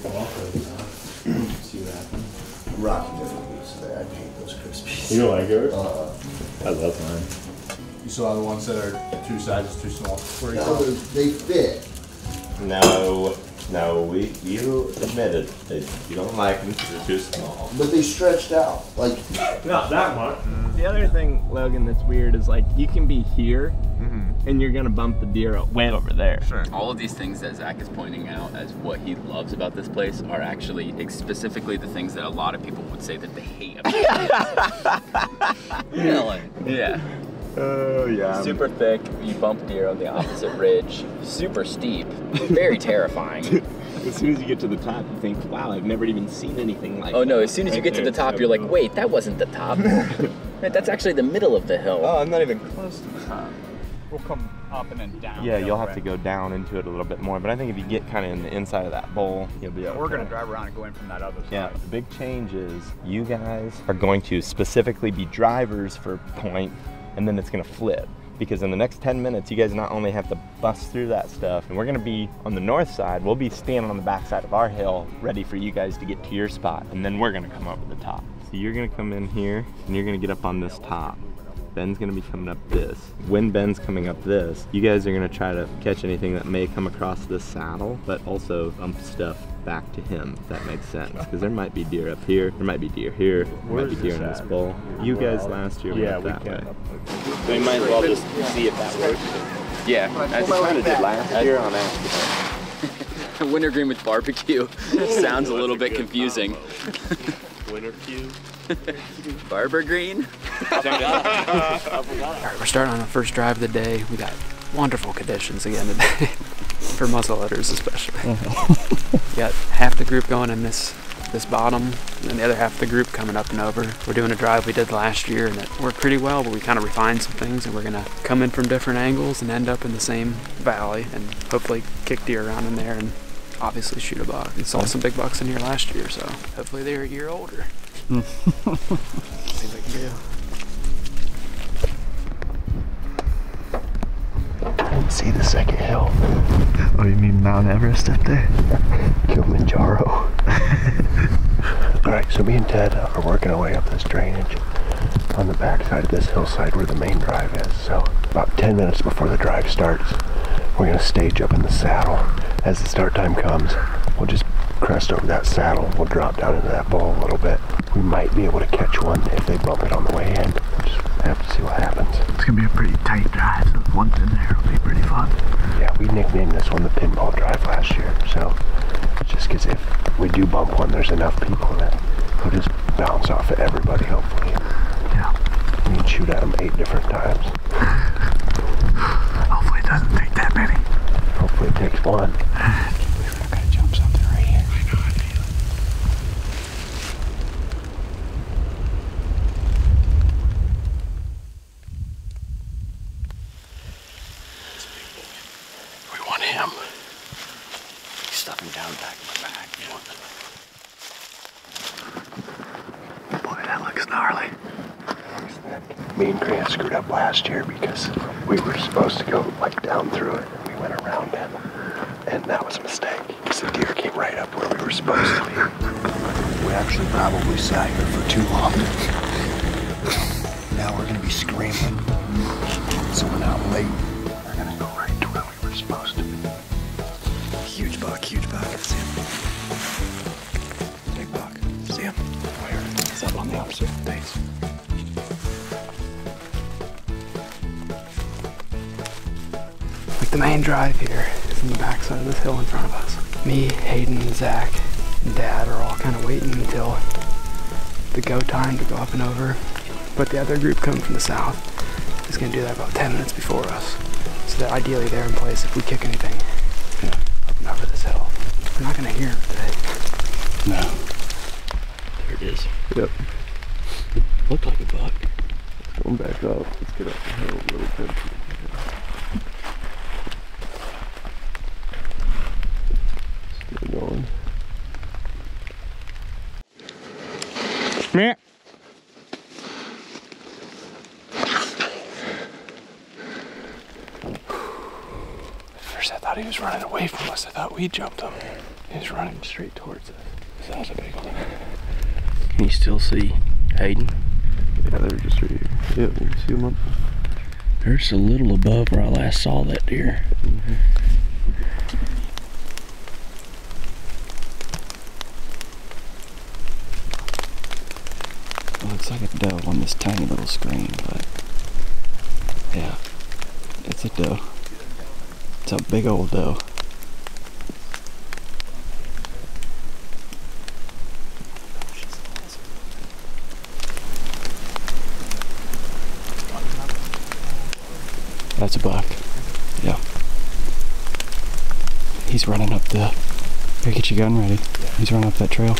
See what happens. Rocky never eats that. I hate those Krispies. You don't like yours? Uh, I love mine. You saw the ones that are two sizes too small. Where you no, they fit. No, no, we you admitted that you don't like them because they're too small. But they stretched out. Like, Not that much. The other thing, Logan, that's weird is like you can be here Mm-hmm. and you're gonna bump the deer way over there. Sure. All of these things that Zach is pointing out as what he loves about this place are actually specifically the things that a lot of people would say that they hate about Really? Yeah. Oh yeah. Super thick, you bump deer on the opposite ridge. Super steep, very terrifying. As soon as you get to the top, you think, "Wow, I've never even seen anything like." Oh no, as soon as you get to the top, you're like, wait, that wasn't the top. That's actually the middle of the hill. Oh, I'm not even close to the top. We'll come up and then down. Yeah, you'll have to go down into it a little bit more, but I think if you get kind of in the inside of that bowl, you'll be okay. We're gonna drive around and go in from that other side. Yeah, the big change is you guys are going to specifically be drivers for point, and then it's gonna flip. Because in the next 10 minutes, you guys not only have to bust through that stuff, and we're gonna be on the north side, we'll be standing on the back side of our hill, ready for you guys to get to your spot, and then we're gonna come over the top. So you're gonna come in here, and you're gonna get up on this top. Ben's gonna be coming up this. When Ben's coming up this, you guys are gonna try to catch anything that may come across this saddle, but also bump stuff back to him, if that makes sense. Because there might be deer up here, there might be deer here, there might be deer in this bowl. You guys last year Yeah, went we that can. way. So you might as well just see if that works. Yeah, as We kind of did last year on accident. Wintergreen with barbecue sounds a little bit confusing. Winter cube. Barber green? All right, we're starting on the first drive of the day. We got wonderful conditions again today, for muzzleloaders especially. Mm-hmm. we got half the group going in this this bottom, and the other half of the group coming up and over. We're doing a drive we did last year, and it worked pretty well. But we kind of refined some things, and we're gonna come in from different angles and end up in the same valley, and hopefully kick deer around in there, and obviously shoot a buck. We saw some big bucks in here last year, so hopefully they're a year older. See what we can do. see the second hill. Oh, you mean Mount Everest up there? Kilimanjaro. All right, so me and Ted are working our way up this drainage on the backside of this hillside where the main drive is. So about 10 minutes before the drive starts, we're gonna stage up in the saddle. As the start time comes, we'll just crest over that saddle. We'll drop down into that bowl a little bit. We might be able to catch one if they bump it on the way in. We'll just have to see what happens. It's gonna be a pretty tight drive, so one's in there, it'll be pretty fun. Yeah, we nicknamed this one the pinball drive last year. So just because if we do bump one, there's enough people that will just bounce off of everybody, hopefully. Yeah. We can shoot at them eight different times. Doesn't take that many. Hopefully it takes one. I'm gonna jump something right here. I know, I feel it. We want him. He's stuffing down back in my back. Boy, that looks gnarly. Me and Grant screwed up last year because we were supposed to go like down through it and we went around it. And that was a mistake because the deer came right up where we were supposed to be. We actually probably sat here for too long. Now we're gonna be screaming. Someone out late. We're gonna go right to where we were supposed to be. Huge buck, huge buck. See him. Big buck. See him. Where? He's up on the opposite face. The main drive here is in the backside of this hill in front of us. Me, Hayden, Zach, and Dad are all kind of waiting until the go time to go up and over. But the other group coming from the south is going to do that about 10 minutes before us. So that ideally they're in place if we kick anything up and over this hill. We're not going to hear it today. No. There it is. Yep. Looked like a buck. Going back up. Let's get up the hill a little bit. Still going. Meh. First I thought he he was running away from us. I thought we jumped him. He's running straight towards us. That was a big one. Can you still see Hayden? Yeah, they're just right here. Yep, you can see them up. They're just a little above where I last saw that deer. Mm-hmm. Looks like a doe on this tiny little screen, but yeah, it's a doe. It's a big old doe. A buck. Yeah. He's running up the. Get your gun ready. He's running up that trail.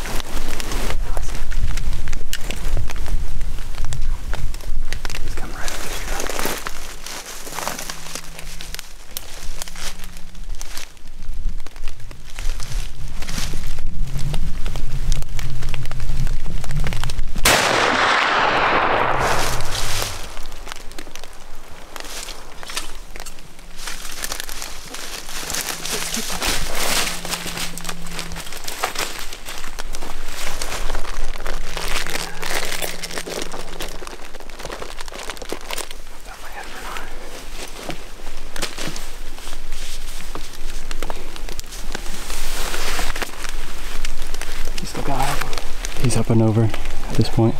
He's coming right up this truck. He's still got him. He's up and over at this point.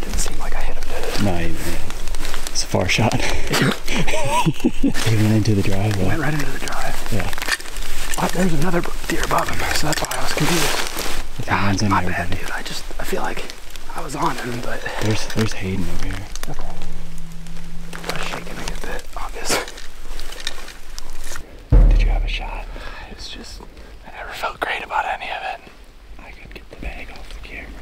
Didn't seem like I hit him, did it? No, he didn't. It's a far shot. he went into the drive though. Went right into the drive. Yeah. But there's another deer above him, so that's why I was confused. Ah, my bad, dude. I just, I feel like I was on him, but There's there's Hayden over here. I was shaking a good bit, obviously. Did you have a shot? It's just, I never felt great about any of it. I could get the bag off the camera.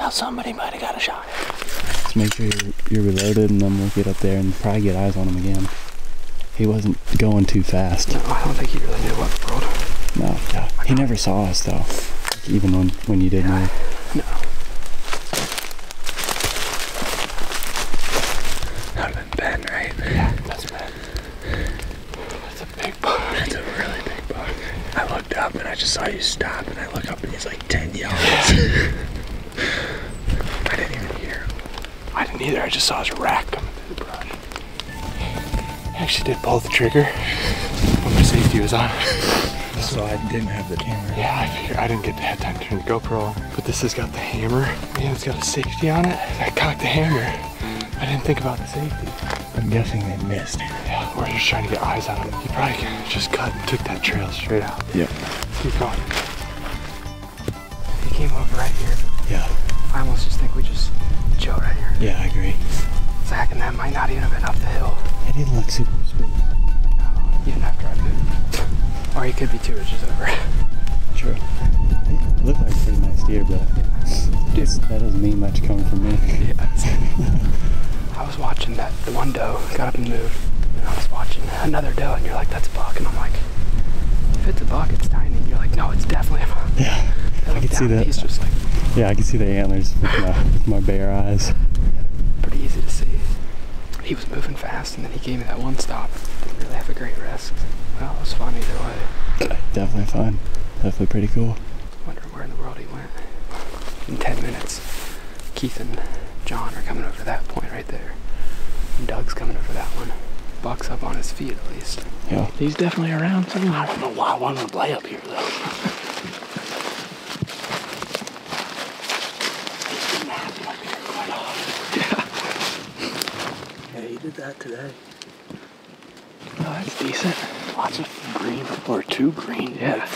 Well, somebody might have got a shot. Just make sure you're, you're reloaded and then we'll get up there and probably get eyes on him again. He wasn't going too fast. No, I don't think he really knew what the world. No, yeah. He never saw us though. Even when, when you did move. No. That would have been Ben, right? Yeah, that's Ben. That's a big buck. That's a really big buck. I looked up and I just saw you stop, and I look up and he's like 10 yards. I didn't even hear him. I didn't either. I just saw his rack coming through the brush. I actually did pull the trigger when my safety was on. So I didn't have the camera. Yeah, I figured I didn't get to have time to turn the GoPro on. But this has got the hammer and it's got a safety on it. I cocked the hammer. I didn't think about the safety. I'm guessing they missed. Yeah, we're just trying to get eyes on him. He probably just cut and took that trail straight out. Yep. Keep going. He came over right here. Yeah. I almost just think we just chill right here. Yeah, I agree. Zach and that might not even have been up the hill, It didn't look super Or he could be two inches over. True. It looked like a pretty nice deer, but Dude. that doesn't mean much coming from me. Yeah. I was watching that the one doe got up and moved, and I was watching another doe, and you're like, "That's a buck," and I'm like, "If it's a buck, it's tiny." And you're like, "No, it's definitely a buck." Yeah. I can see that. He's just like Yeah, I can see the antlers with my, with my bare eyes. pretty easy to see. He was moving fast, and then he gave me that one stop. Didn't really have a great rest. Well, it was fun either way. Definitely fun. Definitely pretty cool. Wondering where in the world he went. In 10 minutes, Keith and John are coming over that point right there. And Doug's coming over that one. Buck's up on his feet at least. Yeah. He's definitely around somewhere. I don't know why I want him to play up here though. He's been napping up here quite often. Yeah, he did that today. Oh, that's decent. Lots of green, or two green. Yeah.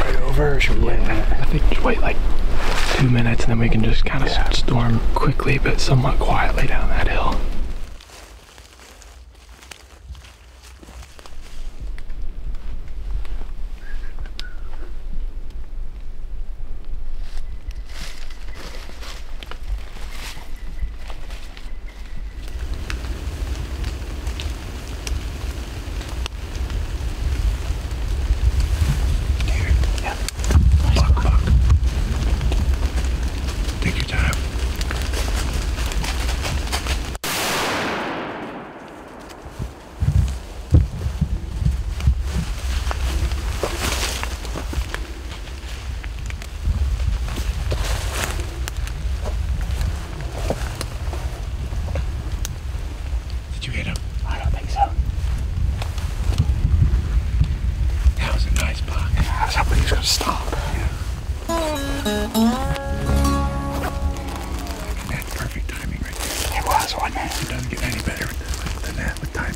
Right over, or should we wait? I think just wait like two minutes and then we can just kind of storm quickly but somewhat quietly down that hill. Take your time. It doesn't get any better than that with time.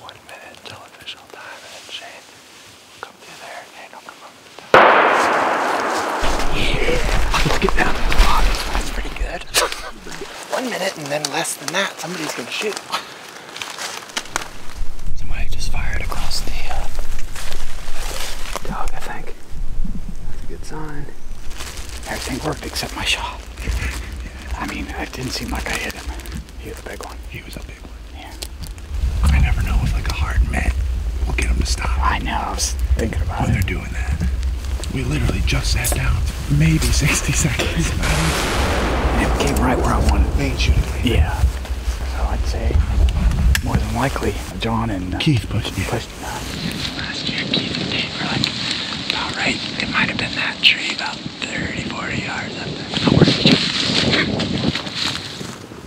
One minute till official time, and then Shane will come through there. Shane will come up. Yeah. Get down. Oh, that's pretty good. One minute and then less than that, somebody's. Somebody just fired across the uh, Doug, I think. That's a good sign. Everything worked except my shot. I mean, it didn't seem like I hit him. He was a big one. He was a big one. Yeah. I never know if like a hard met will get them to stop. I know. I was thinking about when it. they're doing that. We literally just sat down. Maybe 60 seconds. Not It came right where I wanted. They ain't shooting. Yeah. Say more than likely John and uh, Keith pushed me. pushed him out. Last year, Keith and Dave were like, about right. It might have been that tree about 30, 40 yards up there. Oh, where did you?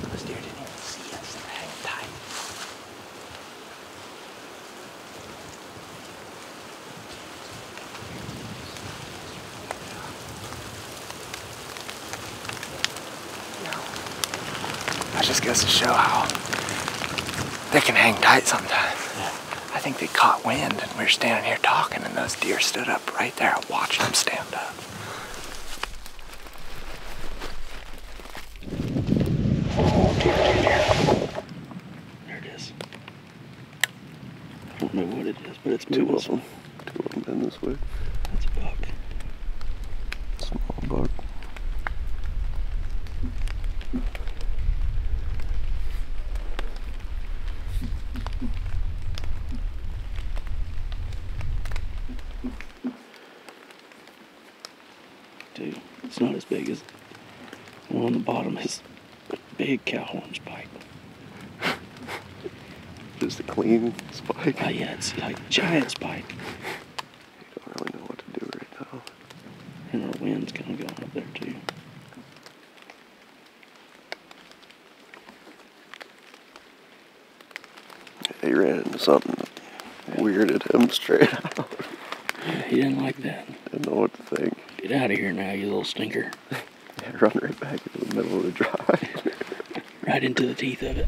Those deer didn't even see us. They hang tight. That just goes to show how they can hang tight sometimes. I think they caught wind and we were standing here talking and those deer stood up right there. I watched them stand up. There it is. I don't know what it is, but it's moving. Two of them. Two of them been this way. That's a buck. Small buck. Dude, it's not as big as the one on the bottom is a big cow horn spike. Just a clean it's like giant spike. don't really know what to do right now. And our wind's kind of going up there too. He ran into something that weirded him straight out. Yeah, he didn't like that. Didn't know what to think. Get out of here now, you little stinker. Run right back into the middle of the drive. Right into the teeth of it.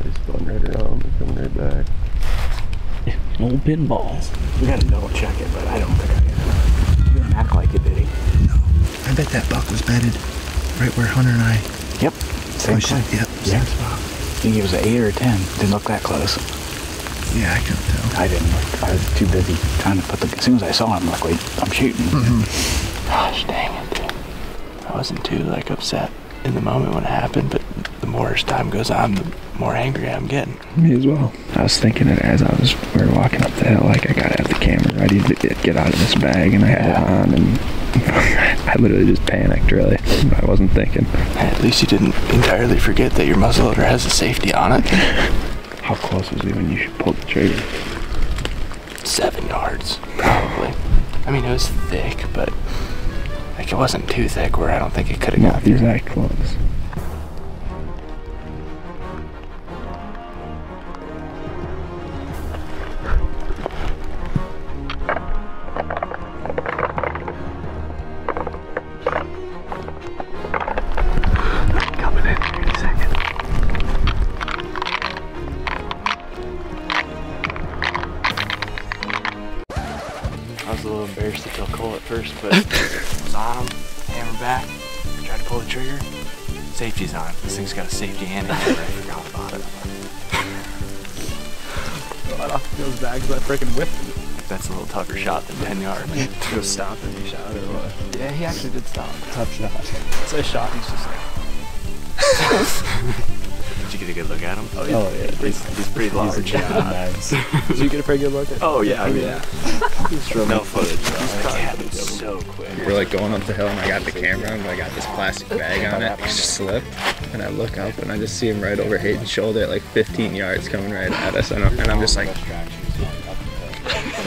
They spun right around and coming right back. An old pinball. We gotta double check it, but I don't think I did. You didn't act like it, did he? I bet that buck was bedded right where Hunter and I Yep. Same pushed place. it. Yep, Yeah. same spot. I think it was an 8 or a 10. Didn't look that close. Yeah, I couldn't tell. I didn't look. I was too busy trying to put the. As soon as I saw him, I'm like, wait, I'm shooting. Mm-hmm. Gosh dang it. I wasn't too like upset in the moment when it happened, but the more as time goes on, the more angry I'm getting. Me as well. I was thinking it as I was we were walking up the hill, like I gotta have the camera ready to get, out of this bag, and I had it on, and I literally just panicked. Really, I wasn't thinking. At least you didn't entirely forget that your muzzleloader has a safety on it. How close was he when you pulled the trigger? Seven yards, probably. I mean, it was thick, but like it wasn't too thick where I don't think it could have Not got the exact close. Little embarrassed Cole at first, but I was on him, hammer back, tried to pull the trigger. Safety's on. This thing's got a safety and a hammer. I forgot about it. Right off those bags, that freaking whip. That's a little tougher shot than 10 yards. Go stop and he shot it. or what? Yeah, he actually did stop. Tough shot. So I shot. He's just like, Did you get a good look at him? Oh yeah, he's, he's pretty large. He's nice. Did you get a pretty good look at? Oh yeah, I mean, yeah. no footage. Though. Yeah, so quick. We're like going up the hill and I got the camera and I got this plastic bag on it. It just slipped and I look up and I just see him right over Hayden's shoulder at like 15 yards coming right at us and I'm, and I'm just like.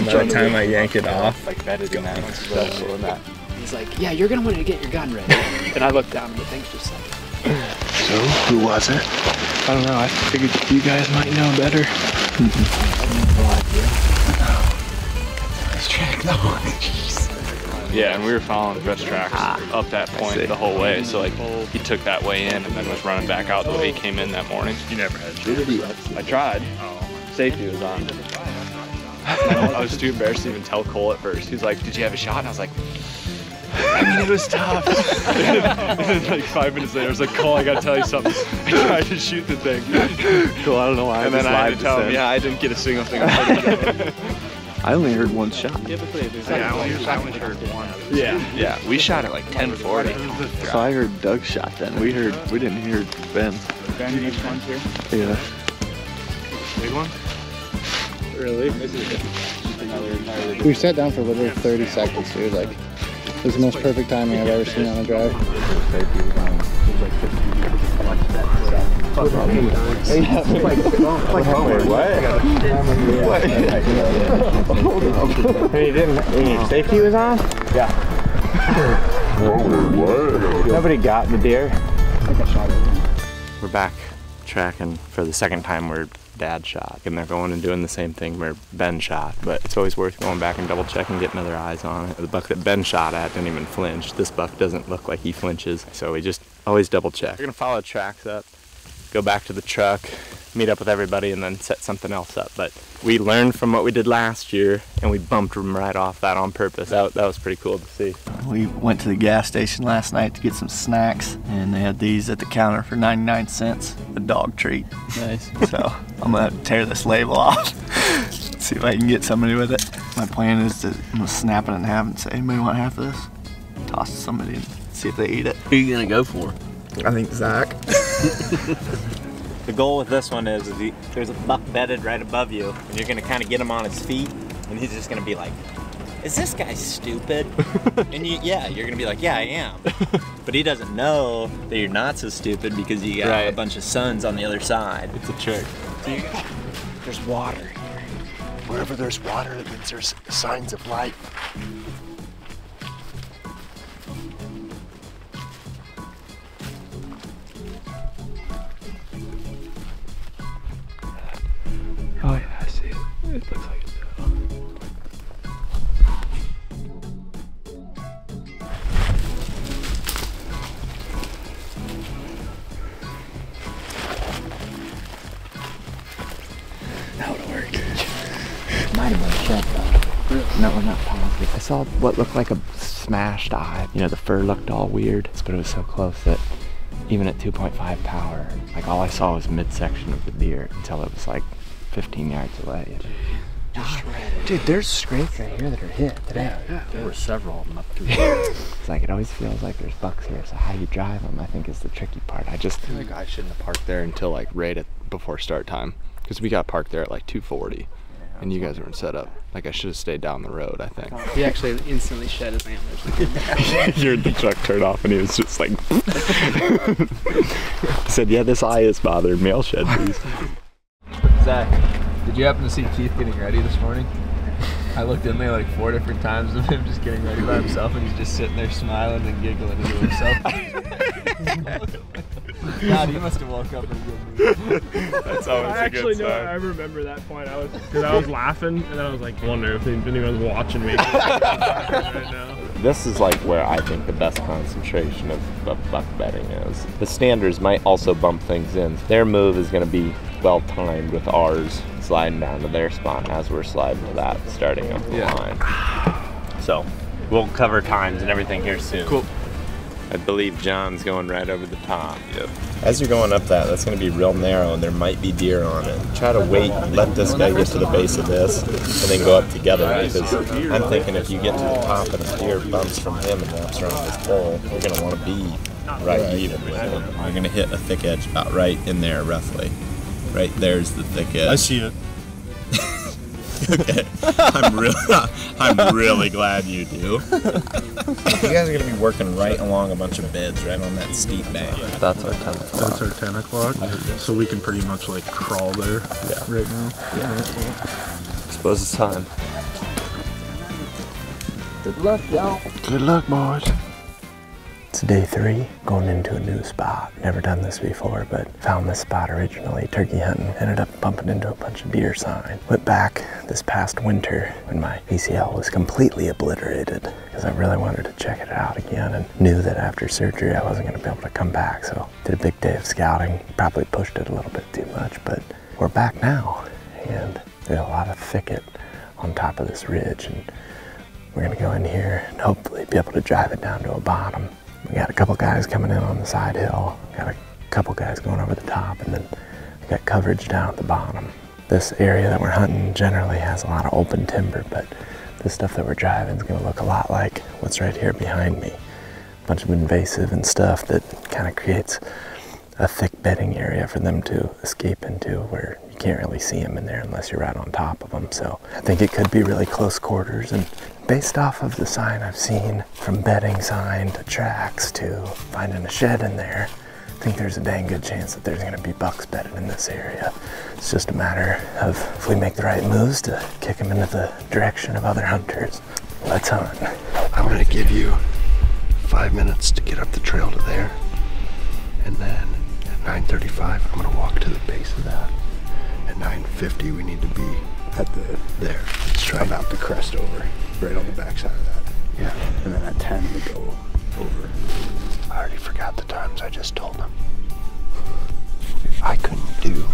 By the time I yank it off, like better than that. Special. He's like, yeah, you're gonna want to get your gun ready. and I look down and the thing's just like. So, who was it? I don't know. I figured you guys might know better. Yeah, and we were following Brett's tracks up that point the whole way. So like he took that way in and then was running back out the way he came in that morning. You never had I tried. Oh. Safety was on. I was too embarrassed to even tell Cole at first. He's like, "Did you have a shot?" And I was like, "I mean, it was tough." and then like five minutes later, I was like, "Cole, I gotta tell you something. I tried to shoot the thing." Cool, I don't know why. And then I had to tell him, "Yeah, I didn't get a single thing." on footage." I only heard one shot. Yeah, I only, I only heard one. Yeah, yeah. We shot at like 10:40. So I heard Doug shot then. We heard, we didn't hear Ben. Ben needs one too. Yeah. Big one. Really? We sat down for literally 30 seconds, dude. Like, it was the most perfect timing I've ever seen on a drive. He didn't. He, safety was on. Yeah. Nobody got the deer. We're back tracking for the second time where dad shot and they're going and doing the same thing where Ben shot but it's always worth going back and double checking getting other eyes on it. The buck that Ben shot at didn't even flinch. This buck doesn't look like he flinches. So we just always double check we're gonna follow tracks up go back to the truck meet up with everybody and then set something else up but we learned from what we did last year and we bumped them right off that on purpose that, that was pretty cool to see We went to the gas station last night to get some snacks, and they had these at the counter for 99 cents, a dog treat. Nice. So I'm gonna tear this label off, see if I can get somebody with it. My plan is to I'm gonna snap it in half and say, anybody want half of this? Toss somebody and see if they eat it. Who are you gonna go for? I think Zach. The goal with this one is, is he, there's a buck bedded right above you, and you're gonna kind of get him on his feet, and he's just gonna be like, "Is this guy stupid?" and you, yeah, you're gonna be like, "Yeah, I am," but he doesn't know that you're not so stupid because you got a bunch of sons on the other side. It's a trick. There's water here. Wherever there's water, that means there's signs of life. Oh yeah, I see it. It looks like it's uh, That would work. Might have been shed though. No, I'm not positive. I saw what looked like a smashed eye. You know, the fur looked all weird, but it was so close that even at 2.5 power, like all I saw was midsection of the deer until it was like 15 yards away. Dude, there's scrapes right here that are hit today. Yeah, there were several of them up through It's like it always feels like there's bucks here. So how you drive them, I think, is the tricky part. I just I feel like I shouldn't have parked there until like right at before start time because we got parked there at like 2:40, and you guys weren't set up. Like I should have stayed down the road. I think. He actually instantly shed his antlers. you heard the truck turn off, and he was just like, he said, "Yeah, this eye is bothering me. I'll shed these." Zach, did you happen to see Keith getting ready this morning? I looked in there like four different times of him just getting ready by himself, and he's just sitting there smiling and giggling to himself. God, you must have woke up in a good mood. That's always I a good actually know. sign. I remember that point. I was because I was laughing, and then I was like, wonder if anyone's watching me right. This is like where I think the best concentration of, of buck bedding is. The standards might also bump things in. Their move is going to be well timed with ours sliding down to their spot as we're sliding to that, starting up the line. So we'll cover times and everything here soon. Cool. I believe John's going right over the top. Yep. As you're going up that, that's going to be real narrow and there might be deer on it. Try to wait, let this guy get to the base of this, and then go up together because I'm thinking if you get to the top and a deer bumps from him and wraps around this pole, you're going to want to be right even with him. You're going to hit a thick edge about right in there roughly. Right there's the thick edge. I see it. okay. I'm really, I'm really glad you do. you guys are gonna be working right along a bunch of beds, right on that steep bank. That's our 10 o'clock. That's our 10 o'clock. So we can pretty much like crawl there yeah. right now. Yeah. Suppose it's time. Good luck, y'all. Good luck, boys. It's day three, going into a new spot. Never done this before, but found this spot originally turkey hunting. Ended up bumping into a bunch of deer sign. Went back this past winter when my ACL was completely obliterated because I really wanted to check it out again and knew that after surgery I wasn't going to be able to come back. So did a big day of scouting. Probably pushed it a little bit too much, but we're back now and there's a lot of thicket on top of this ridge and we're gonna go in here and hopefully be able to drive it down to a bottom. We got a couple guys coming in on the side hill, got a couple guys going over the top, and then we got coverage down at the bottom. This area that we're hunting generally has a lot of open timber, but the stuff that we're driving is gonna look a lot like what's right here behind me. A bunch of invasive and stuff that kind of creates a thick bedding area for them to escape into where can't really see them in there unless you're right on top of them. So I think it could be really close quarters and based off of the sign I've seen from bedding sign to tracks to finding a shed in there, I think there's a dang good chance that there's gonna be bucks bedded in this area. It's just a matter of if we make the right moves to kick them into the direction of other hunters. Let's hunt. I'm gonna give you five minutes to get up the trail to there, and then at 9:35 I'm gonna walk to the base of that. At 9:50 we need to be at the there. Let's try About the crest over, right on the backside of that. Yeah. And then at 10 we go over. I already forgot the times I just told them. I couldn't do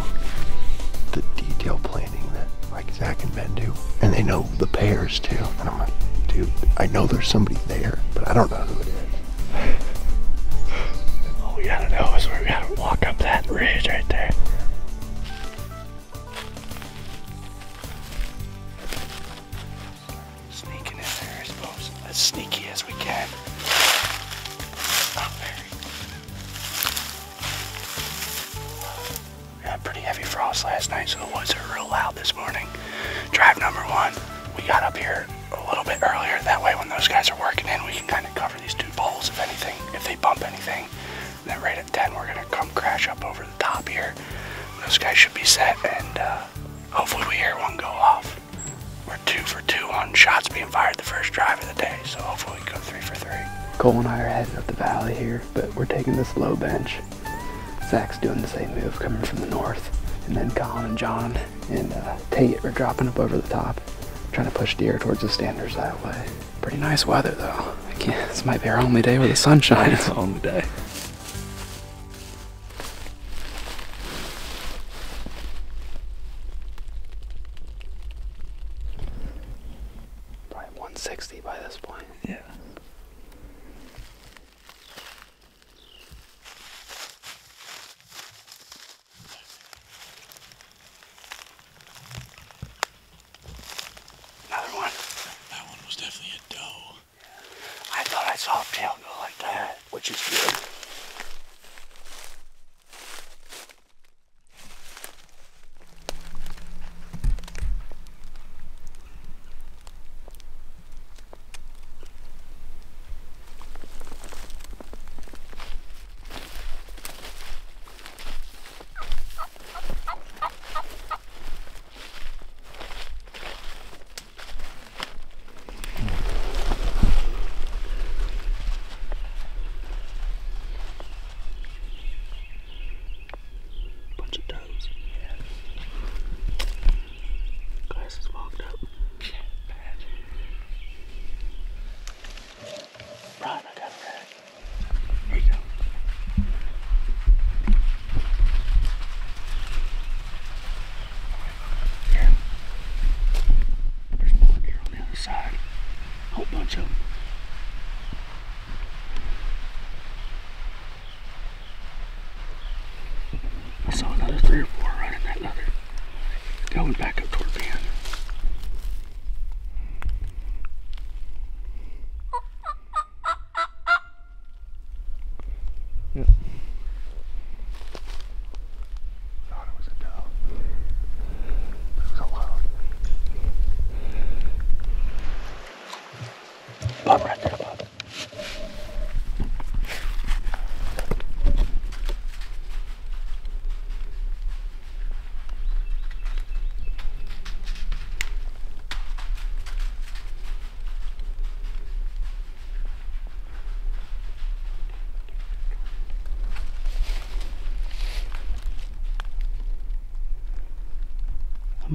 the detail planning that like Zach and Ben do, and they know the pairs too. And I'm like, dude, I know there's somebody there, but I don't know who it is. All we gotta know is where we gotta walk up that ridge right there. Bench. Zach's doing the same move coming from the north. And then Colin and John and uh, Tate are dropping up over the top, trying to push deer towards the standards that way. Pretty nice weather though. I can't, this might be our only day with the sun shining. It's the only day.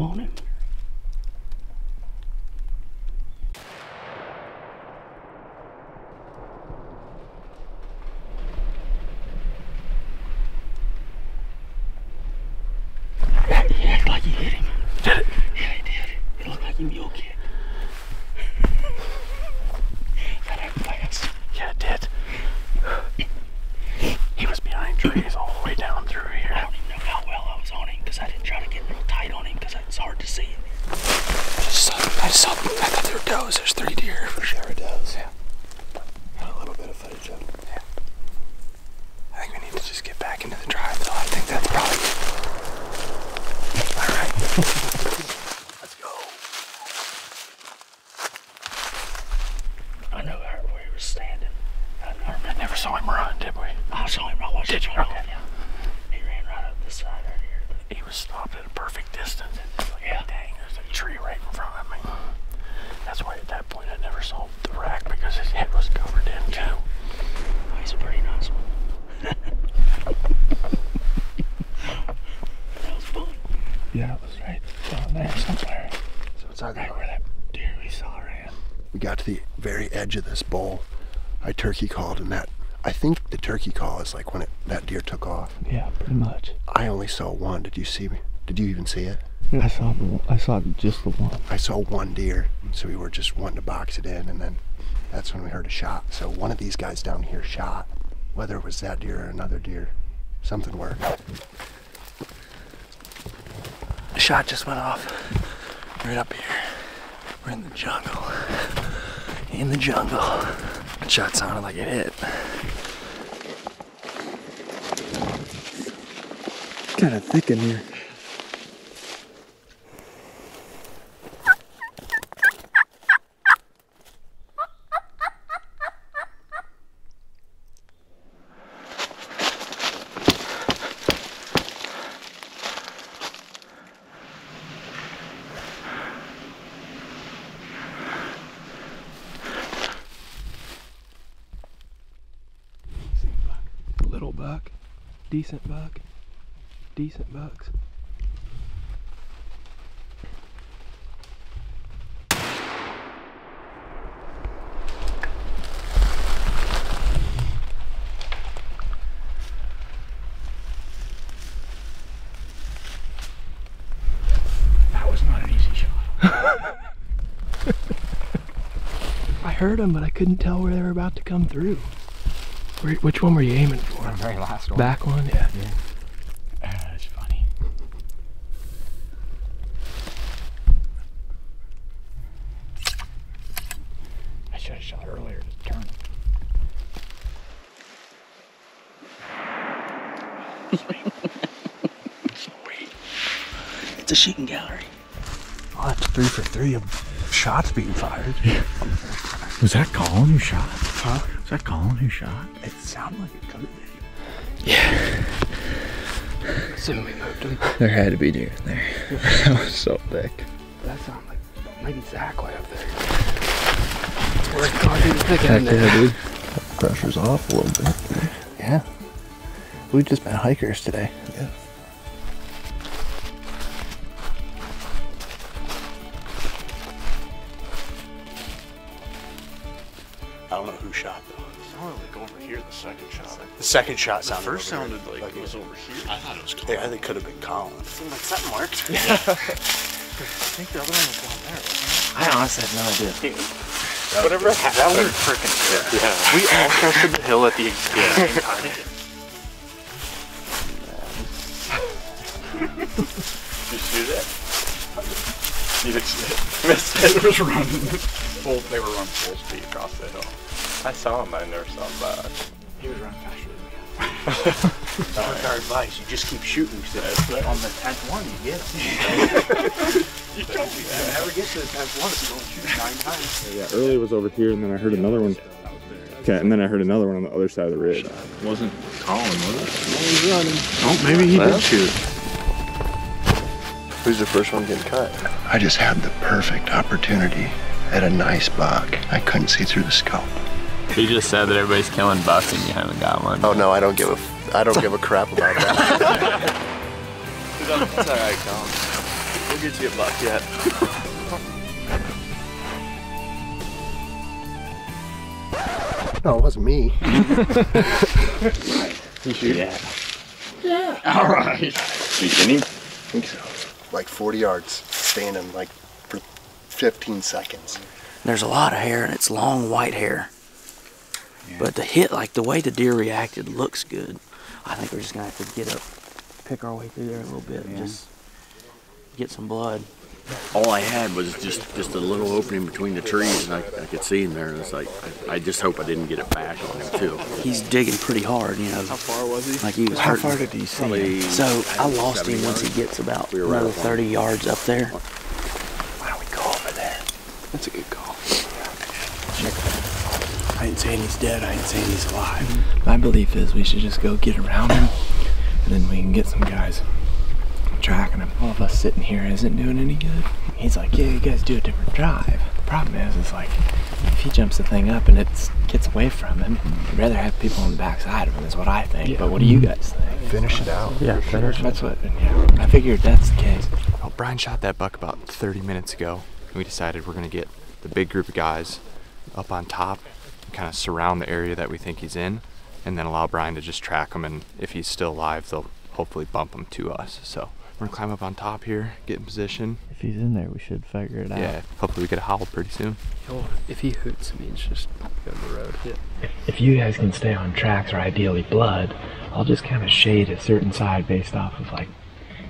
Morning. He acted like he hit him. Did it? Yeah, he did. It looked like he mule kicked. That happened fast. Yeah, it did. He was behind trees all the way down through here. I don't even know how well I was on him because I didn't try to get real tight on him because it's hard to see. I just saw, I just saw, I thought there were does. There's three deer for sure. There it does. Yeah. Got a little bit of footage of it. Yeah. I think we need to just get back into the drive though. I think that's probably All right. Let's go. I know where where he was standing. I, I remember- never saw him run, did we? I saw him run. Did you? Okay. Yeah. He ran right up this side right here. He was stopped at a perfect distance. yeah. Dang, there's a tree right in front of me. That's why at that point I never saw the rack because his head was covered in too. Oh, he's a pretty nice one. that was fun. Yeah, it was right down there somewhere. So it's either Right where that deer we saw ran. we got to the very edge of this bowl. I turkey called, and that I think the turkey call is like when it, that deer took off. Yeah, pretty much. I only saw one. Did you see me? Did you even see it? I saw the, I saw just the one. I saw one deer, so we were just wanting to box it in, and then that's when we heard a shot. So one of these guys down here shot, whether it was that deer or another deer, something worked. The shot just went off right up here. We're in the jungle. In the jungle. Shot sounded like it hit. Kind of thick in here. Little buck, decent buck, decent bucks. That was not an easy shot. I heard them, but I couldn't tell where they were about to come through. Where, which one were you aiming for? The very last one. Back one, yeah. That's ah, funny. I should have shot earlier to turn. Sweet. It's a shooting gallery. Oh, that's three for three of shots being fired. Was that Colin who shot? Huh? Was that Colin who shot? It sounded like a could have. Yeah. Soon we moved him. There had to be deer in there. that was so thick. That sounded like maybe Zach way up there. We're the thicket in there. yeah, dude. Pressure's off a little bit. Yeah. We've just been hikers today. Yeah. Second shot The sounded. first over here. sounded like it was over here. I thought it was Colin. Yeah, I think it could have been Colin. Seemed like something worked. Yeah. I think the other one was down there. I honestly have no idea. Whatever happened. That was freaking good. Yeah. We all crested the hill at the exact same time. Did you shoot it? You did shoot it. Missed it. It was running full. They were running full speed across the hill. I saw him, but I never saw him back. He was running faster than me. That's our advice. You just keep shooting. So on the tenth one, you get them. you don't that. You never get to the tenth one if you don't shoot nine times. Yeah, early was over here, and then I heard another one. Okay, and then I heard another one on the other side of the ridge. Wasn't Colin, was it? He's running. Oh, maybe he Well. did shoot. Who's the first one getting cut? I just had the perfect opportunity at a nice buck. I couldn't see through the scope. He just said that everybody's killing bucks and you haven't got one. Oh no, I don't give a, f- I don't give a crap about that. It's alright, Colin. We'll get you a buck yet. No, it wasn't me. You shoot? Yeah. Yeah. All right. Beginning? I think so. Like 40 yards, standing like for 15 seconds. There's a lot of hair and it's long white hair. But the hit, like the way the deer reacted, looks good. I think we're just gonna have to get up, pick our way through there a little bit, and just get some blood. All I had was just just a little opening between the trees, and I, I could see him there. And it's like I, I just hope I didn't get it back on him too. He's digging pretty hard, you know. How far was he? Like he was How hurting. far did he see Probably So I lost 70 him once he gets about We were right another 30 yards up there. Why don't we go over there? That's a good call. I ain't saying he's dead, I ain't saying he's alive. Mm-hmm. My belief is we should just go get around him, and then we can get some guys tracking him. All of us sitting here isn't doing any good. He's like, yeah, you guys do a different drive. The problem is, is like, if he jumps the thing up and it gets away from him, I'd rather have people on the backside of him, is what I think. But what do you guys think? Finish it out. Yeah, finish That's what, yeah. I figured that's the case. Well, Brian shot that buck about 30 minutes ago. And we decided we're going to get the big group of guys up on top, kind of surround the area that we think he's in, and then allow Brian to just track him. And if he's still alive, they'll hopefully bump him to us. So we're going to climb up on top here, get in position. If he's in there, we should figure it out. Yeah, hopefully we get a howl pretty soon. Oh, if he hoots me, it's just go to the road. Yeah. If you guys can stay on tracks or ideally blood, I'll just kind of shade a certain side based off of like,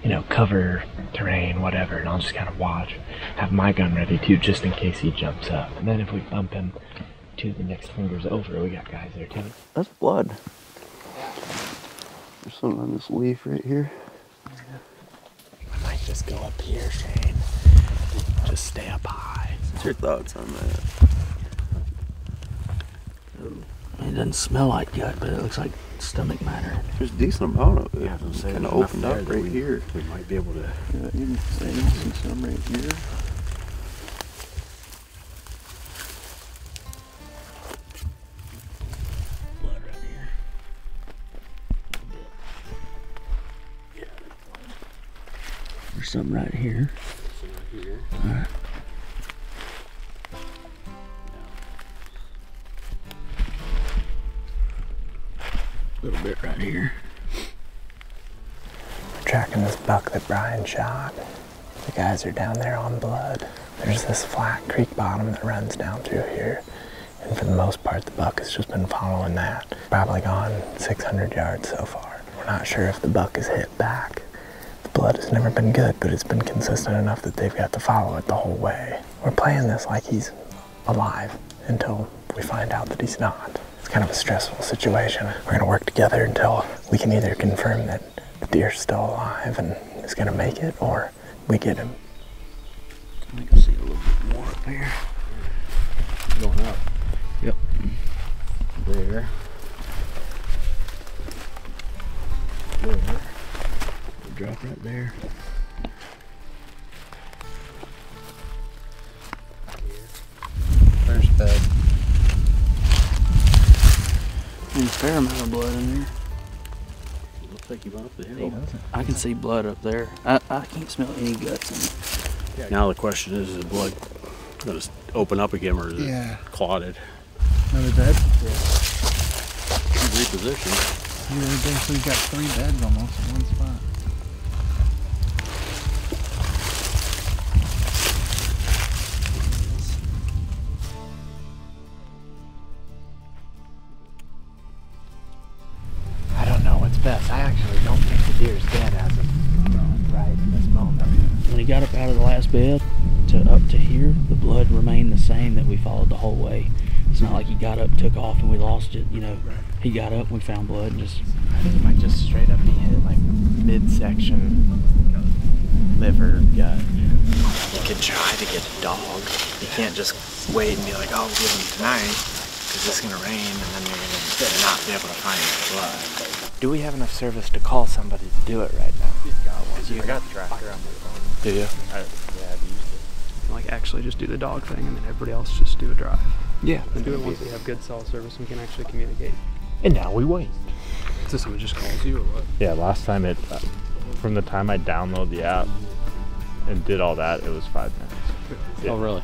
you know, cover, terrain, whatever, and I'll just kind of watch. Have my gun ready too, just in case he jumps up. And then if we bump him to the next fingers over, we got guys there too. That's blood. There's something on this leaf right here. I might just go up here, Shane. Just stay up high. What's your thoughts on that? It doesn't smell like gut, but it looks like stomach matter. There's a decent amount of it. Yeah, I was gonna say, kind of opened up right we- here. we might be able to. Yeah, you can say see some right here. There's something right here. Alright. A little bit right here. We're tracking this buck that Brian shot. The guys are down there on blood. There's this flat creek bottom that runs down through here. And for the most part, the buck has just been following that. Probably gone 600 yards so far. We're not sure if the buck has hit back. The blood has never been good, but it's been consistent enough that they've got to follow it the whole way. We're playing this like he's alive until we find out that he's not. It's kind of a stressful situation. We're gonna work together until we can either confirm that the deer's still alive and is gonna make it, or we get him. I can see a little bit more up here. Going up. Yep. There. There. Drop right there. There's bed. There's a fair amount of blood in there. Looks like you went up the hill. I can see blood up there. I, I can't smell any guts in it. Now the question is, is the blood going to open up again, or is Yeah. it clotted? Another bed? Reposition. You basically got three beds almost in one spot. Bed to up to here, the blood remained the same that we followed the whole way. It's not like he got up, took off, and we lost it. You know, he got up, and we found blood, and just I think he might just straight up be hit like midsection liver gut. You could try to get a dog. You can't just wait and be like, oh, we'll give him tonight because it's gonna rain and then you're gonna not be able to find the blood. Do we have enough service to call somebody to do it right now? He's got one. You got the tracker on the phone. Do you? I, yeah, I've used it. Like actually just do the dog thing and then everybody else just do a drive. Yeah, Let's do it once we have good cell service and we can actually communicate. And now we wait. So someone just calls you or what? Yeah, last time it, uh, from the time I download the app, and did all that, it was five minutes. Yeah. Oh, really?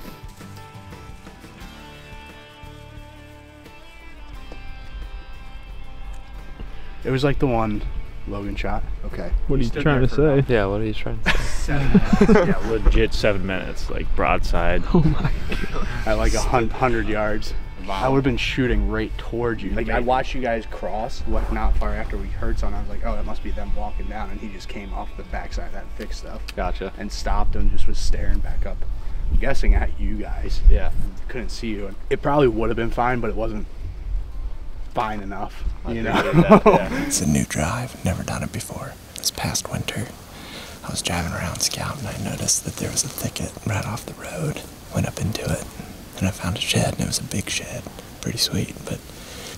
It was like the one Logan shot. Okay. What are you trying to say? Yeah, what are you trying to say? Seven minutes. yeah, legit seven minutes, like broadside. Oh my god. At like a hun- hundred yards. I would have been shooting right towards you. Like I watched you guys cross, like not far after we heard something. I was like, oh, that must be them walking down, and he just came off the backside of that thick stuff. Gotcha. And stopped and just was staring back up, guessing at you guys. Yeah. Couldn't see you. And it probably would have been fine, but it wasn't fine enough. You know. It's a new drive, never done it before. This past winter, I was driving around Scout and I noticed that there was a thicket right off the road. Went up into it and I found a shed and it was a big shed. Pretty sweet, but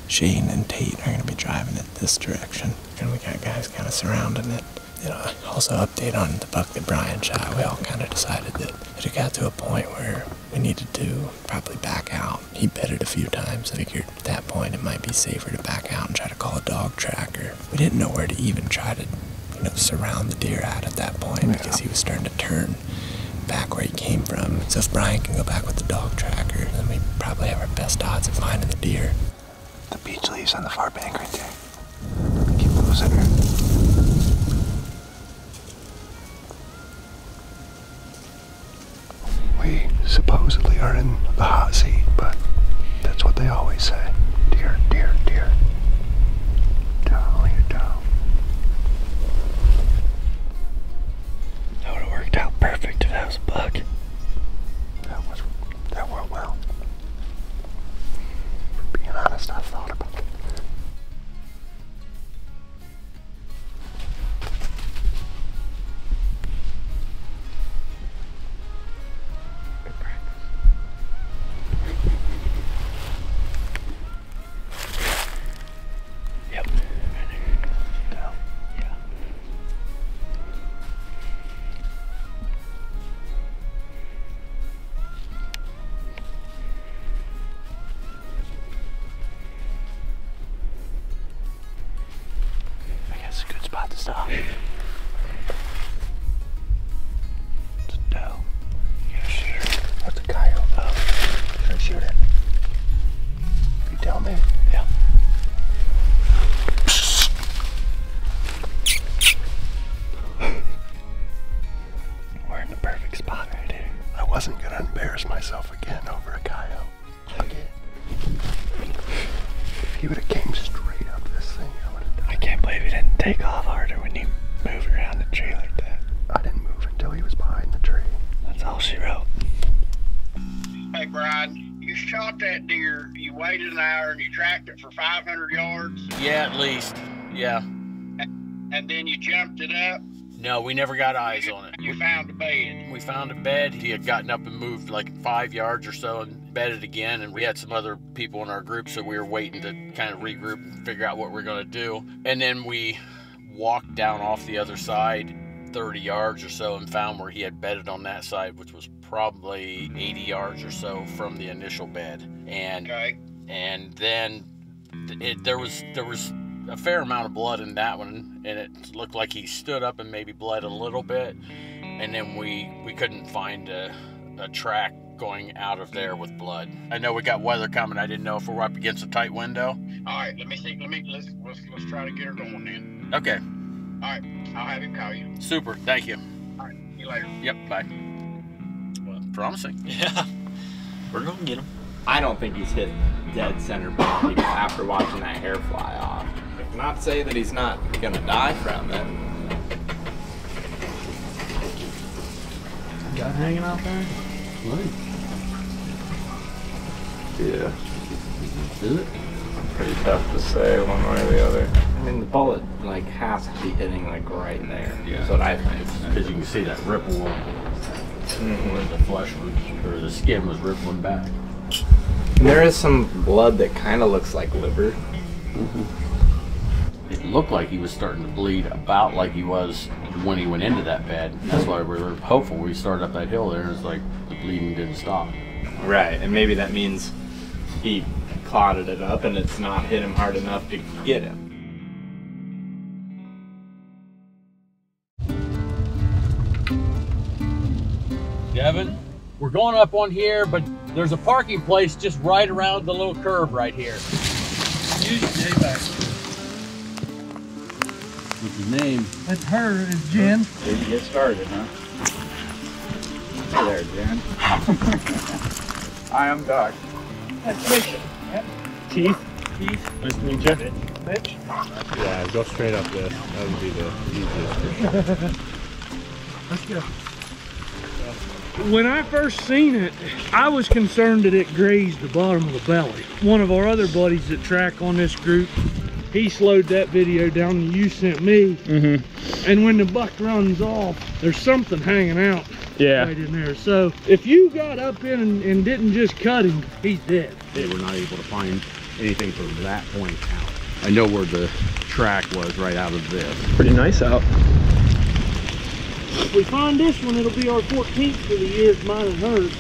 Shane and Tate are going to be driving it this direction. And we got guys kind of surrounding it. You know, also update on the buck that Brian shot. We all kind of decided that it got to a point where we needed to probably back out. He bit it a few times. I figured at that point it might be safer to back out and try to call a dog tracker. We didn't know where to even try to, you know, surround the deer at at that point because he was starting to turn back where he came from. So if Brian can go back with the dog tracker, then we probably have our best odds of finding the deer. The beach leaves on the far bank right there. Keep losing her. We supposedly are in the hot seat, but that's what they always say. Deer. Down, you. That would have worked out perfect if that was a buck. That was that went well. Being honest, I thought about No, we never got eyes on it. You found a bed. We found a bed. He had gotten up and moved like five yards or so and bedded again. And we had some other people in our group, so we were waiting to kind of regroup and figure out what we are going to do. And then we walked down off the other side 30 yards or so and found where he had bedded on that side, which was probably 80 yards or so from the initial bed. And and then it, there was there was a fair amount of blood in that one, and it looked like he stood up and maybe bled a little bit. And then we we couldn't find a, a track going out of there with blood. I know we got weather coming. I didn't know if we're up against a tight window. All right, let me see. Let me let's let's, let's try to get her going then. Okay, All right, I'll have him call you. super. Thank you. All right, see you later. Yep. Bye. Well, promising. Yeah. We're gonna get him. I don't think he's hit dead center body after watching that hair fly off. Not say that he's not gonna die from it. Got hanging out there? Yeah. Is it? Pretty tough to say one way or the other. I mean, the bullet like has to be hitting like right there. Yeah. That's what I think. Because you can see that ripple mm-hmm. where the flesh was, or the skin was rippling back. And there is some blood that kind of looks like liver. It looked like he was starting to bleed about like he was when he went into that bed. That's why we were hopeful. We started up that hill there, and it's like the bleeding didn't stop. Right, and maybe that means he clotted it up and it's not hit him hard enough to get him. Devin, we're going up on here, but there's a parking place just right around the little curve right here. Use your name back. What's his name? That's her, is Jen. Did you get started, huh? Hey there, Jen. I'm Doug. That's Mitch. Keith. Keith. Nice to meet you. Mitch. Yeah, go straight up this. That would be the easiest. Let's go. When I first seen it, I was concerned that it grazed the bottom of the belly. One of our other buddies that track on this group, he slowed that video down that you sent me. Mm-hmm. And when the buck runs off, there's something hanging out Yeah. right in there. So if you got up in and, and didn't just cut him, he's dead. They were not able to find anything from that point out. I know where the track was right out of this. Pretty nice out. If we find this one, it'll be our 14th for the year, mine and hers.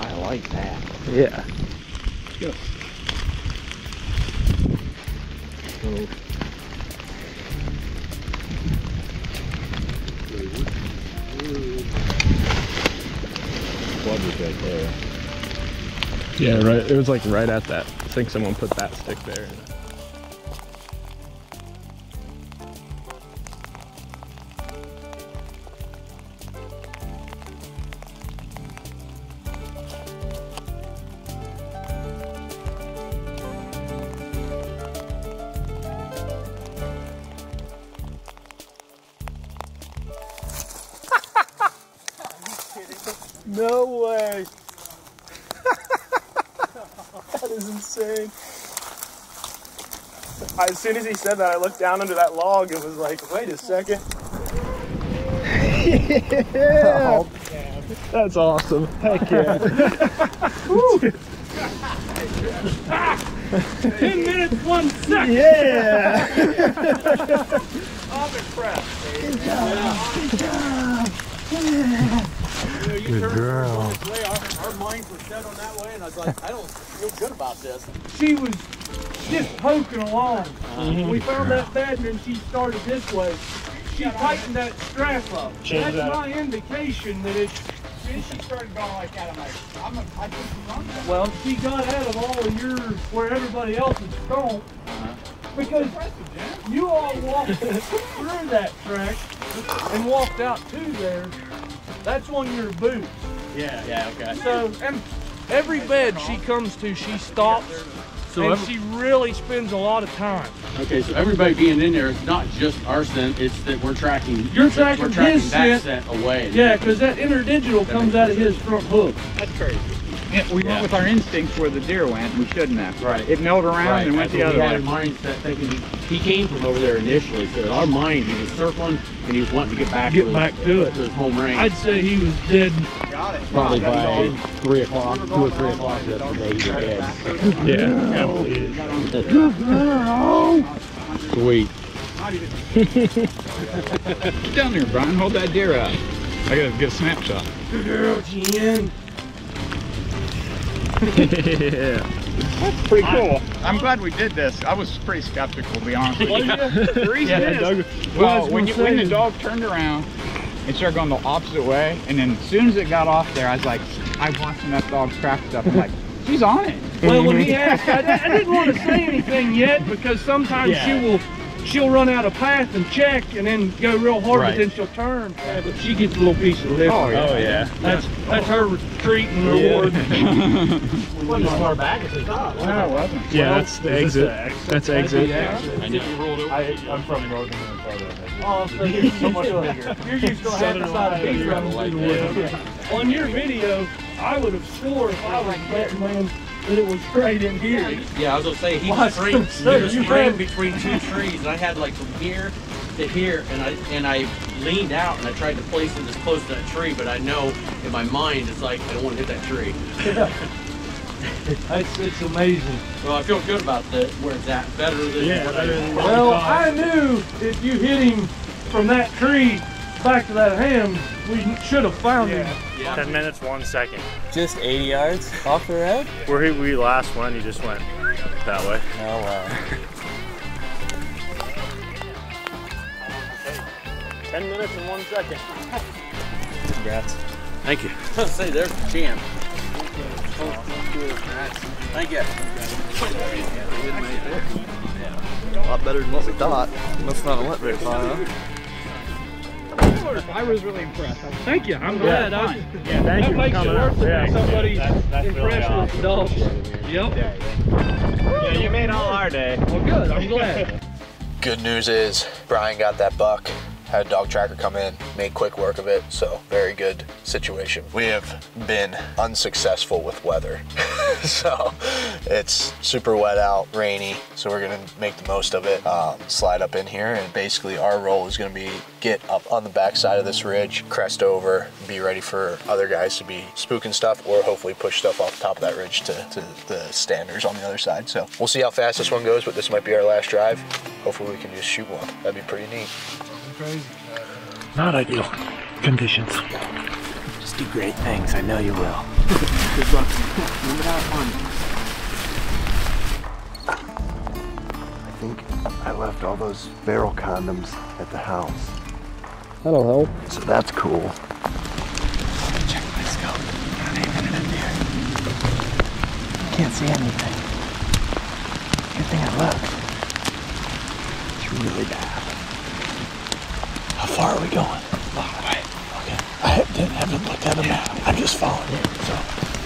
I like that. Yeah. Go. Blood was right there. Yeah, right. It was like right at that. I think someone put that stick there. Said that, I looked down under that log and was like, wait a second. yeah. That's awesome. Heck yeah. 10 minutes, one second. Yeah. I'm impressed. Good job. Good job. Good girl. Our, our minds were set on that way, and I was like, I don't feel good about this. She was just poking along. We found that bed and she started this way. She tightened that strap up. That's that. my indication that it's. She started going like that. I'm like, I'm a, I think she's on. Well, she got out of all of your where everybody else is thrown. Uh-huh. Because you all walked through that track and walked out to there. That's on your boots. Yeah, yeah, okay. So, and every bed she comes to, she stops. So and she really spends a lot of time. Okay, so everybody being in there is not just our scent, it's that we're tracking, You're tracking we're tracking his that scent. scent away. Yeah, because that interdigital comes out of his front hook. That's crazy. Yeah, we went with our instincts where the deer went. We shouldn't have. Right. It milled around Right, and went that's the other we had way. in mind, thinking he came from over there initially, so in our mind, he was circling and he was wanting to get back Get to back to it. to his home range. I'd say he was dead. Probably by three o'clock, two or three o'clock yesterday, he was dead. Yeah. Good. Sweet. Get down there, Brian. Hold that deer up. I gotta get a snapshot. Good girl, Jen. Yeah. That's pretty cool. I'm glad we did this. I was pretty skeptical, to be honest with you. Was ya? Three yeah, minutes. Doug, Well, well, when, you, when the dog turned around, it started going the opposite way, and then as soon as it got off there, I was like, I watching that dog track stuff. I'm like, she's on it. Well, when he asked, I, I didn't want to say anything yet because sometimes Yeah. she will, she'll run out of path and check and then go real hard, Right. but then she'll turn. But she gets a little piece of liver. Oh, yeah. Oh, yeah. That's that's her retreat and reward. Wasn't as far back as they thought. No, it? it wasn't. Yeah, that's the exit. That's exit. I know. I, I'm from Northern Minnesota. Oh, so you're used to it. You're used to half the side of beef running through the woods. On your video, I would have swore if I was betting that it was straight in here. Yeah, I was gonna say he was straight, he was straight had- between two trees. And I had like from here to here, and I and I leaned out and I tried to place it as close to that tree, but I know in my mind it's like I don't want to hit that tree. It's, it's amazing. Well, I feel good about the where it's at, better than Yeah, what better I than Well, I knew if you hit him from that tree back to that ham, we should have found him. 10 minutes, one second. Just 80 yards off the road? Where he- we last went, he just went that way. Oh, wow. 10 minutes and one second. Congrats. Thank you. Let's say there's the champ. Thank you. A lot better than what we thought. Must not have went very far, huh? I was really impressed. Thank you. I'm Yeah, glad. I, fine. Yeah, thank that you for makes coming it worth out. it Yeah. That's- that's really impressed with the dogs. Yep. Yeah, you made all our day. Well, good. I'm glad. Good news is Brian got that buck. Had a dog tracker come in, made quick work of it, so very good situation. We have been unsuccessful with weather. so it's super wet out, rainy, so we're gonna make the most of it. Um, slide up in here, and basically our role is gonna be get up on the backside of this ridge, crest over, be ready for other guys to be spooking stuff, or hopefully push stuff off the top of that ridge to, to the standers on the other side. So we'll see how fast this one goes, but this might be our last drive. Hopefully we can just shoot one. That'd be pretty neat. Not ideal conditions. Just do great things. I know you will. Good luck. Remember that one. I think I left all those barrel condoms at the house. That'll help. So that's cool. Check my scope. Not aiming it in there. Can't see anything. Good thing I looked. It's really bad. How far are we going? Okay. I didn't, haven't looked at a map. I'm just following you. So.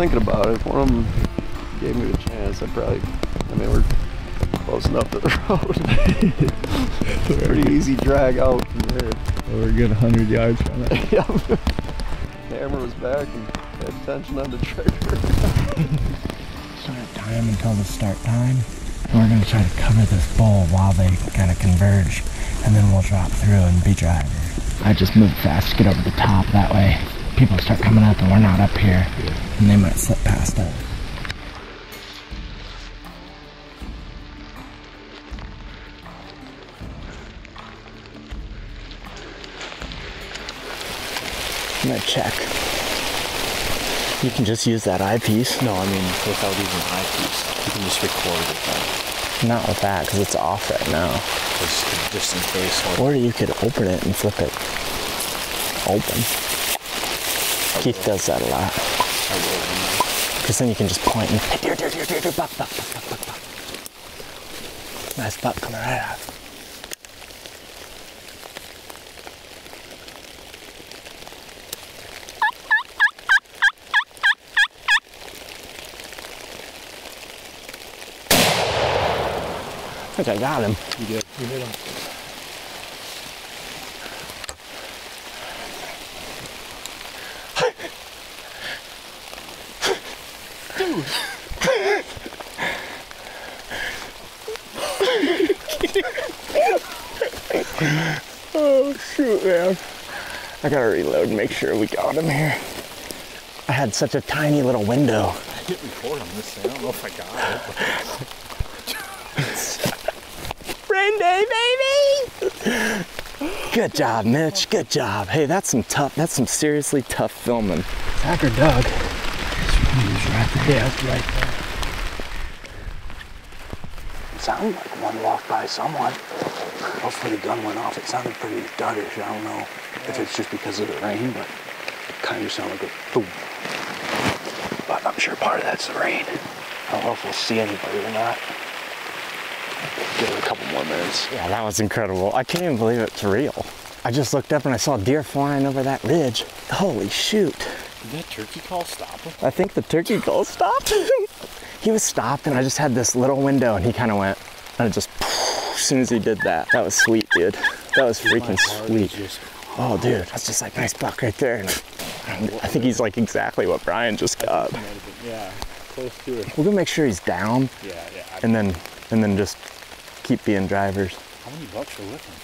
Thinking about it. If one of them gave me the chance, I'd probably. I mean, we're close enough to the road. Pretty easy drag out from there. We're a good 100 yards from it. yeah. Hammer was back and had tension on the trigger. Start time until the start time. And we're gonna try to cover this bowl while they kind of converge, and then we'll drop through and be driver. I just move fast to get over the top. That way, people start coming up and we're not up here, and they might slip past us. I'm gonna check. You can just use that eyepiece. No, I mean without using eyepiece. You can just record it. Like, Not with that, because it's off right now. just, just in case. Like, Or you could open it and flip it open. Keith does that a lot. Because then you can just point and, deer, deer, deer, deer, deer, buck, buck, buck, buck, buck, buck. Nice buck coming right out. I think I got him. You did. You hit him. Dude. Oh shoot. I gotta reload and make sure we got him here. I had such a tiny little window. I hit record on this thing. I don't know if I got it. Rain day, baby! Good job, Mitch. Good job. Hey, that's some tough, that's some seriously tough filming. Hacker Doug. right there. Yeah, it's right there. It sounded like one walked by someone. Hopefully the gun went off. It sounded pretty duggish. I don't know if it's just because of the rain, but it kind of sounded like a boom. But I'm sure part of that's the rain. I don't know if we'll see anybody or not. Give it a couple more minutes. Yeah, that was incredible. I can't even believe it's real. I just looked up and I saw deer flying over that ridge. Holy shoot. Did that turkey call stop him? I think the turkey call stopped him. he was stopped and I just had this little window and he kind of went and it just as soon as he did that. That was sweet, dude. That was freaking sweet. Oh, dude, that's just like nice buck right there. And I think he's like exactly what Brian just got. Yeah. close to it. We're gonna make sure he's down. Yeah, yeah. And then and then just keep being drivers. How many bucks are with him?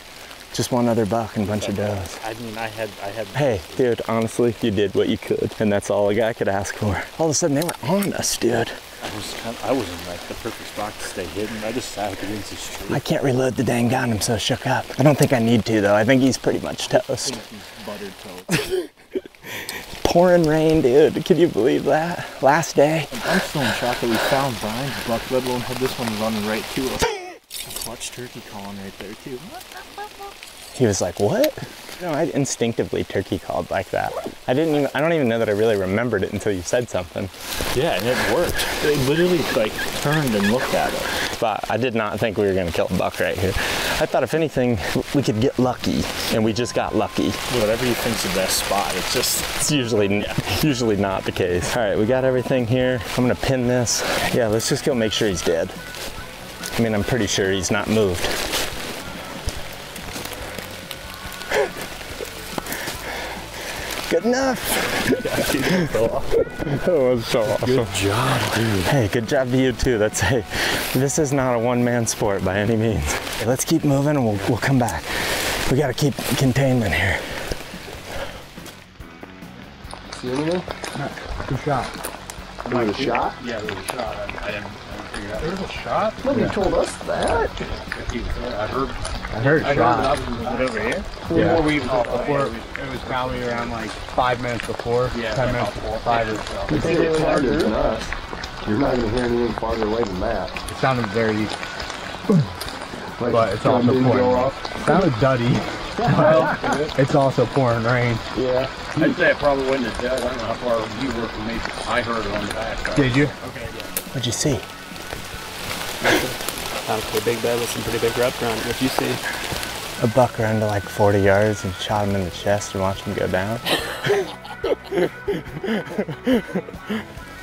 Just one other buck and a bunch of does. I mean, I had, I had. Hey, dude, honestly, you did what you could, and that's all a guy could ask for. All of a sudden, they were on us, dude. I was kind of, I was in like the perfect spot to stay hidden. I just sat against this tree. I can't reload the dang gun. I'm so shook up. I don't think I need to, though. I think he's pretty much toast. Buttered toast. Pouring rain, dude. Can you believe that? Last day. I'm still in shock that we found Brian's buck, let alone had this one running right to us. A clutch turkey calling right there too. He was like, "What?" No, I instinctively turkey called like that. I didn't even. I don't even know that I really remembered it until you said something. Yeah, and it worked. They literally like turned and looked at us. But I did not think we were gonna kill a buck right here. I thought if anything, we could get lucky, and we just got lucky. Whatever you think's the best spot, it's just It's usually usually not the case. All right, we got everything here. I'm gonna pin this. Yeah, let's just go make sure he's dead. I mean, I'm pretty sure he's not moved. Good enough. that was so awesome. Good job, dude. Hey, good job to you too. That's hey, this is not a one-man sport by any means. Okay, let's keep moving and we'll, we'll come back. We gotta keep containment here. See anything? Good shot. There was a shot? Yeah, there was a shot. I, I didn't, I didn't figure out. There was a shot? Nobody told us that. I heard. I heard I shot. heard it over here. Before we, before, it was probably around like five minutes before, Yeah, ten minutes before, five or so. You think it's farther than us. You're not going to hear anything farther away than that. It sounded very, Like, but it's gun also didn't pouring. go rain. It sounded duddy. but it's also pouring rain. Yeah. I'd say it probably wasn't as dead. I don't know how far you were from me. I heard it on the back. Did you? Okay, yeah. What'd you see? Found a big bed with some pretty big rep grunt. What'd you see? A buck ran to like 40 yards and shot him in the chest and watched him go down.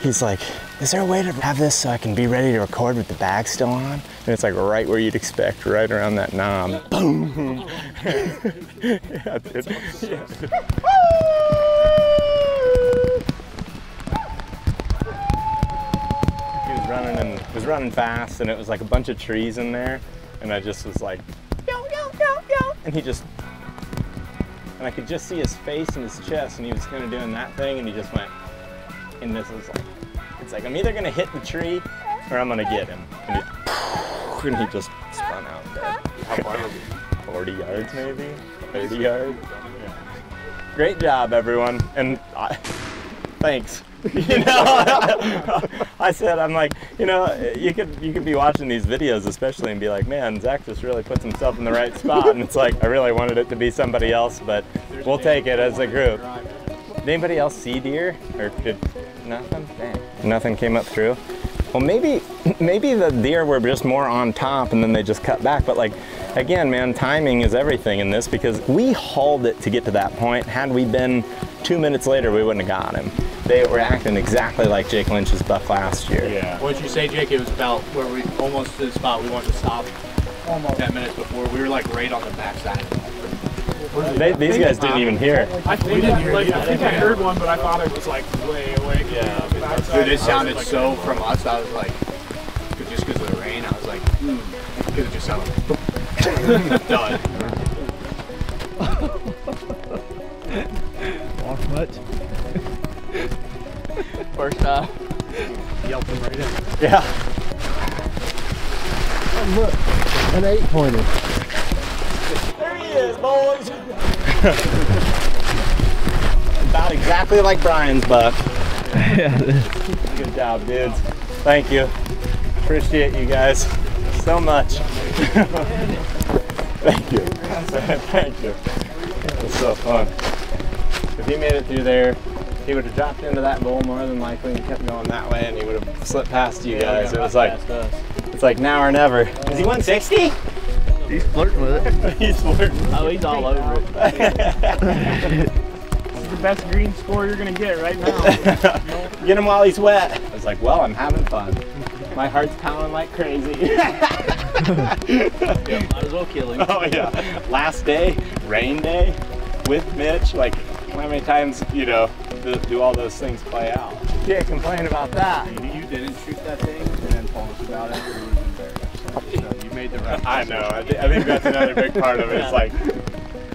He's like, is there a way to have this so I can be ready to record with the bag still on? And it's like right where you'd expect, right around that knob. Boom! yeah, dude. Yeah. He was running and he was running fast and it was like a bunch of trees in there and I just was like, yo, yo, yo, yo. And he just, and I could just see his face and his chest and he was kind of doing that thing and he just went, and this was like, it's like I'm either gonna hit the tree or I'm gonna get him. And, it, and he just spun out. How far was it? 40 yards maybe, 30 yards. Yeah. Great job, everyone. And I, thanks. You know, I said, I'm like, you know, you could you could be watching these videos, especially, and be like, man, Zach just really puts himself in the right spot. And it's like, I really wanted it to be somebody else, but we'll take it as a group. Did anybody else see deer, or did nothing? Nothing came up through. Well, maybe maybe the deer were just more on top, and then they just cut back. But like, again, man, timing is everything in this because we hauled it to get to that point. Had we been two minutes later, we wouldn't have got him. They were acting exactly like Jake Lynch's buck last year. Yeah. What did you say, Jake? It was about where we almost to the spot we wanted to stop. Almost. Ten minutes before, we were like right on the backside. They, these guys didn't even hear. I think, like, I think I heard one, but I thought it was like way away. Yeah. Dude, it sounded so from us. I was like, just because of the rain, I was like, hmm, because it just sounded like done. Walk much? First time. Yelping right in. Yeah. Oh, look. An eight pointer. Is, boys. About exactly like Brian's buck. yeah. Good job, dudes. Thank you. Appreciate you guys so much. Thank you. Thank you. It was so fun. If he made it through there, he would have dropped into that bowl more than likely and kept going that way and he would have slipped past you guys. It was like it's like now or never. Is he 160? He's flirting with it. he's flirting. Oh, he's all over it. This is the best green score you're gonna get right now. Get him while he's wet. I was like, well, I'm having fun. My heart's pounding like crazy. Yeah, might as well kill him. Oh yeah. Last day, rain day, with Mitch. Like, how many times, you know, do, do all those things play out? Can't complain about that. You didn't shoot that thing and then told us about it, we would have been very upset. So you made the right I know. I, th- I think that's another big part of it. It's like,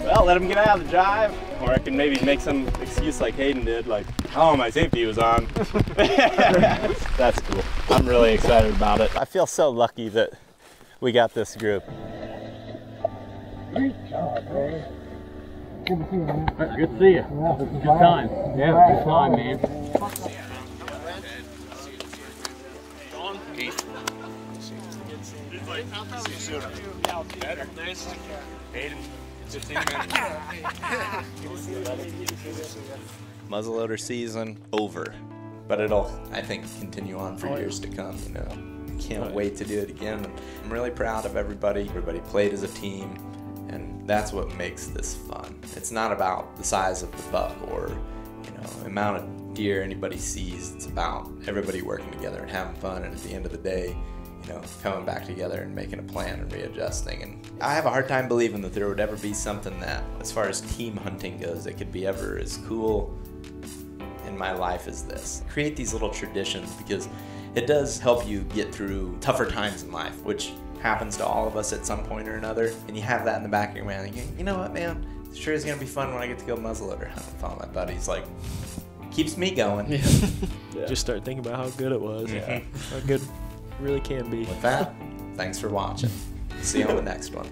well, let him get out of the drive, or I can maybe make some excuse like Hayden did, like, oh, my safety was on. that's cool. I'm really excited about it. I feel so lucky that we got this group. Good to see you. Good time. Yeah, good time, man. Muzzleloader season over, but it'll I think continue on for years to come. You know, can't wait to do it again. I'm really proud of everybody. Everybody played as a team, and that's what makes this fun. It's not about the size of the buck or you know amount of deer anybody sees. It's about everybody working together and having fun. And at the end of the day, you know, coming back together and making a plan and readjusting. And I have a hard time believing that there would ever be something that, as far as team hunting goes, that could be ever as cool in my life as this. Create these little traditions because it does help you get through tougher times in life, which happens to all of us at some point or another. And you have that in the back of your mind, thinking, you know what, man, it sure is gonna be fun when I get to go muzzleloader hunt with all my buddies. Like, keeps me going. yeah Just start thinking about how good it was. Mhm. How good it really can be. With that, thanks for watching. See you on the next one.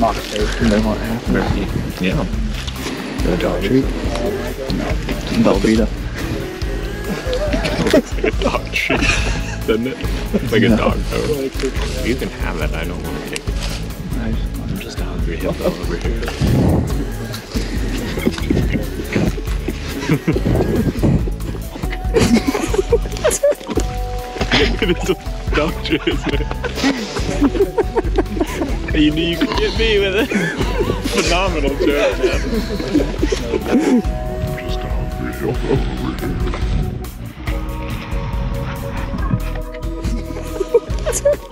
Mock they want half Yeah. The dog treat? No. Velveeta. It's like a dog treat, doesn't it? It's like a dog food. You can have it. I don't want to take hungry hippo over here. it is a dog treat, isn't it? you knew you could get me with it. Phenomenal joke, man. Just a hungry hippo over here.